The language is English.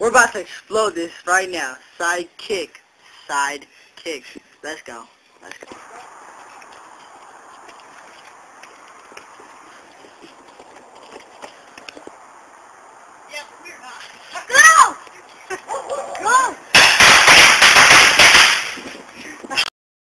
We're about to explode this right now. Side kick. Side kicks. Let's go. Let's go. Yeah, we're not.